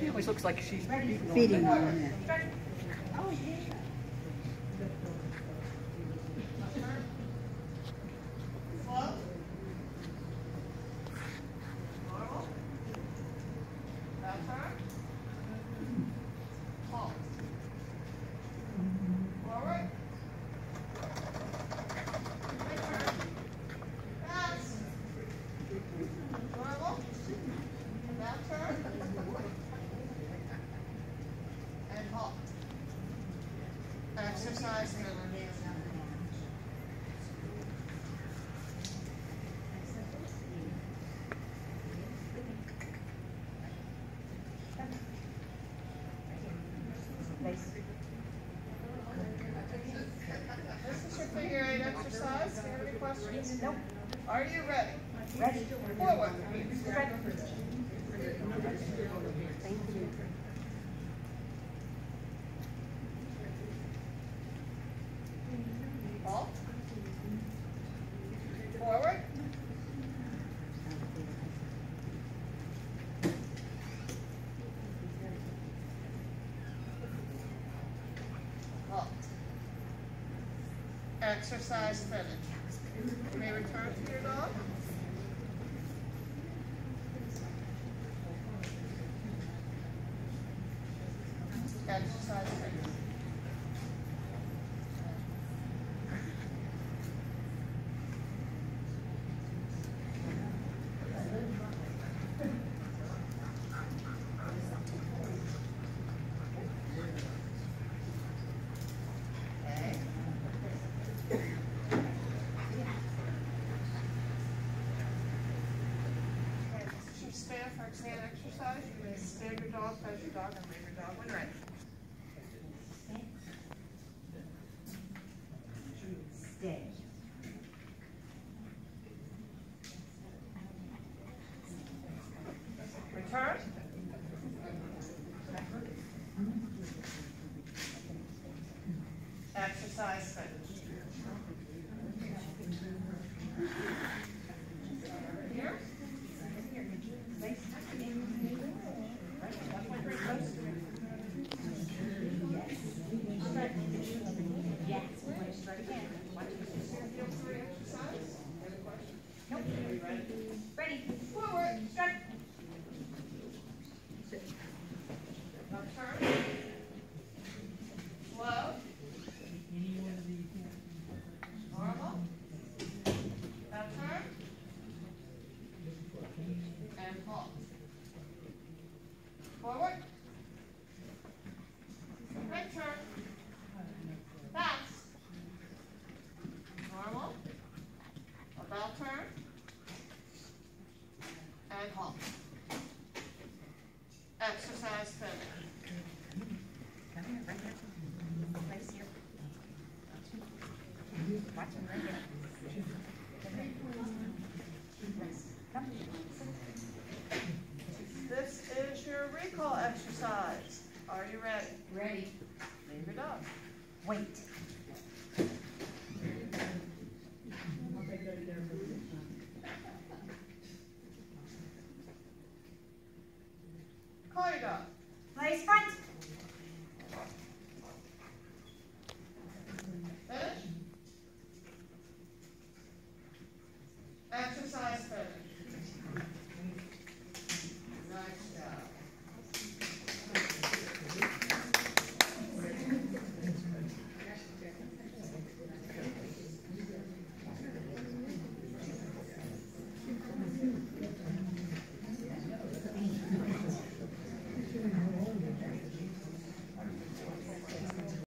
She always looks like she's feeding on oh, Feeding them. on that. Slow. Normal. Back turn. Halt. Forward. Right turn. Pass. Normal. Back turn. And halt. Exercise minute. This is your figure eight exercise. Do you have any questions? Nope. Are you ready? Ready? Forward. Thank you. Halt. Forward. Halt. Exercise finished. May return to your dog. Exercise finished. Okay. Okay, this is your stand exercise. You may stand your dog, pet your dog, and leave your dog when ready. Stay. Return. Exercise finished. Here. Feel free exercise. Any questions? Ready? Forward. Now turn. Normal. Turn. And. Forward. This is your recall exercise. Are you ready? Ready. Leave your dog. Wait. Call your dog. Place front. Exercise 30.